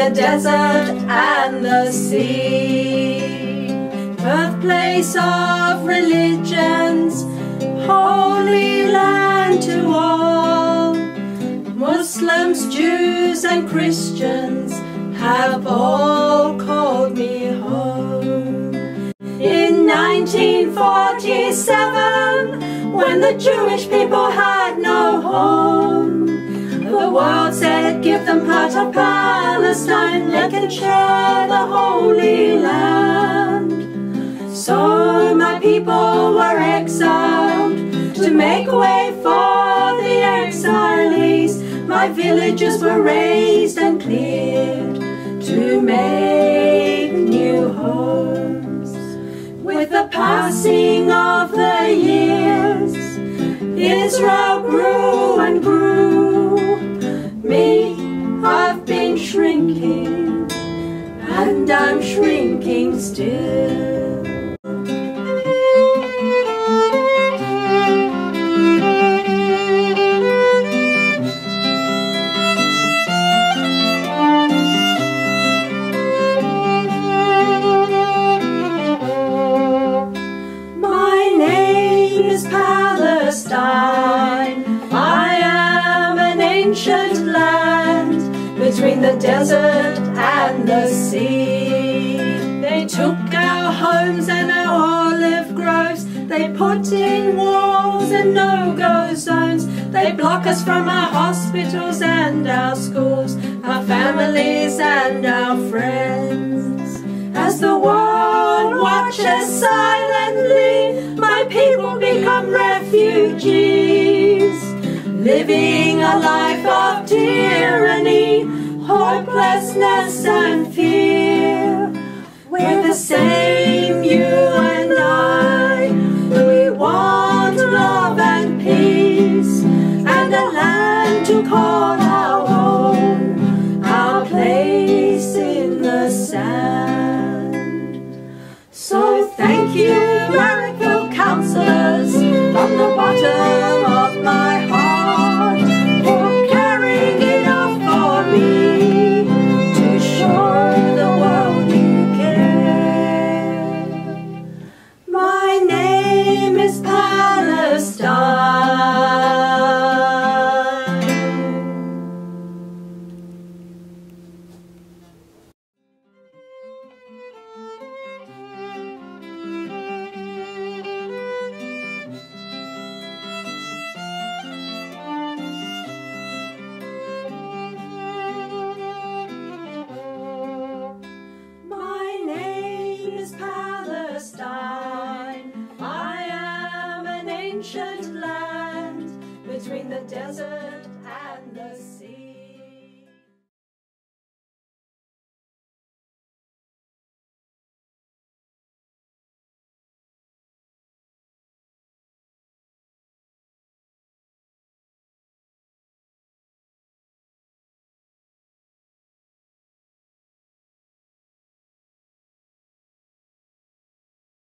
the desert and the sea. Birthplace of religions, holy land to all. Muslims, Jews and Christians have all called me home. In 1947, when the Jewish people had no home, the world said, give them part of Palestine, they can share the Holy Land. So my people were exiled to make way for the exiles. My villages were razed and cleared to make new homes. With the passing of the years, Israel grew I'm shrinking still. My name is Palestine. Desert and the sea. They took our homes and our olive groves. They put in walls and no-go zones. They block us from our hospitals and our schools, our families and our friends. As the world watches silently, my people become refugees, living a life of tyranny, hopelessness and fear. We're the same, ancient land between the desert and the sea.